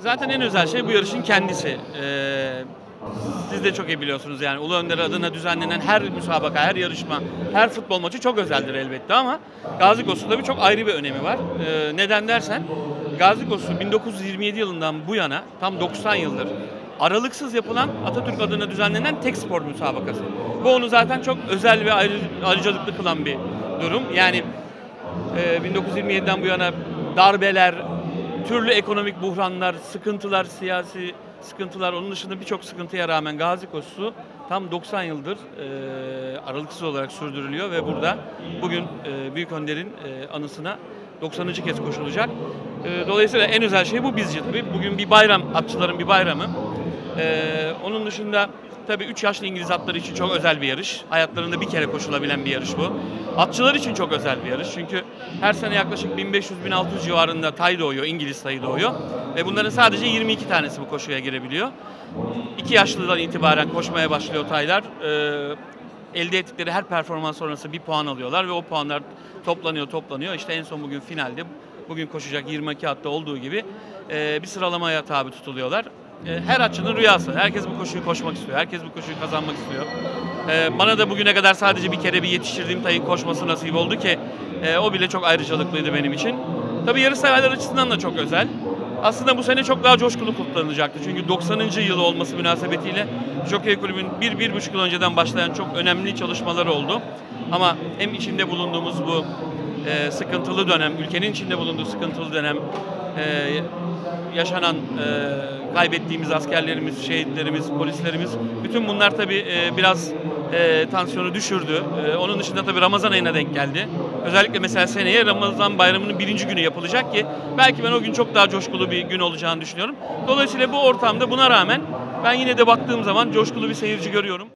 Zaten en özel şey bu yarışın kendisi. Ee, siz de çok iyi biliyorsunuz yani Ulu Önder adına düzenlenen her müsabaka, her yarışma, her futbol maçı çok özeldir elbette ama Gazi Kostu tabii çok ayrı bir önemi var. Ee, neden dersen Gazi Kostu 1927 yılından bu yana tam 90 yıldır aralıksız yapılan Atatürk adına düzenlenen tek spor müsabakası. Bu onu zaten çok özel ve ayrı, ayrıcalıklı kılan bir durum. Yani ee, 1927'den bu yana darbeler, türlü ekonomik buhranlar, sıkıntılar, siyasi sıkıntılar, onun dışında birçok sıkıntıya rağmen Gazi Kostu tam 90 yıldır e, aralıksız olarak sürdürülüyor ve burada bugün e, Büyük Önder'in e, anısına 90. kez koşulacak. E, dolayısıyla en özel şey bu bizce tabii. Bugün bir bayram, atçıların bir bayramı. Ee, onun dışında tabii 3 yaşlı İngiliz atları için çok özel bir yarış. Hayatlarında bir kere koşulabilen bir yarış bu. Atçılar için çok özel bir yarış. Çünkü her sene yaklaşık 1500-1600 civarında tay doğuyor, İngiliz tayı doğuyor. Ve bunların sadece 22 tanesi bu koşuya girebiliyor. 2 yaşlıdan itibaren koşmaya başlıyor taylar. Ee, elde ettikleri her performans sonrası bir puan alıyorlar ve o puanlar toplanıyor toplanıyor. İşte en son bugün finalde bugün koşacak 22 atta olduğu gibi e, bir sıralamaya tabi tutuluyorlar. E, her atçının rüyası. Herkes bu koşuyu koşmak istiyor. Herkes bu koşuyu kazanmak istiyor. E, bana da bugüne kadar sadece bir kere bir yetiştirdiğim tayın koşması nasip oldu ki e, o bile çok ayrıcalıklıydı benim için. Tabii yarış severler açısından da çok özel. Aslında bu sene çok daha coşkulu kutlanacaktı. Çünkü 90. yılı olması münasebetiyle Jockey Kulübü'nün bir, bir buçuk yıl önceden başlayan çok önemli çalışmaları oldu. Ama hem içinde bulunduğumuz bu sıkıntılı dönem, ülkenin içinde bulunduğu sıkıntılı dönem, e, yaşanan, e, kaybettiğimiz askerlerimiz, şehitlerimiz, polislerimiz, bütün bunlar tabii e, biraz e, tansiyonu düşürdü. Onun dışında tabii Ramazan ayına denk geldi. Özellikle mesela seneye Ramazan bayramının birinci günü yapılacak ki belki ben o gün çok daha coşkulu bir gün olacağını düşünüyorum. Dolayısıyla bu ortamda buna rağmen ben yine de baktığım zaman coşkulu bir seyirci görüyorum.